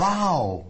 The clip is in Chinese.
哇哦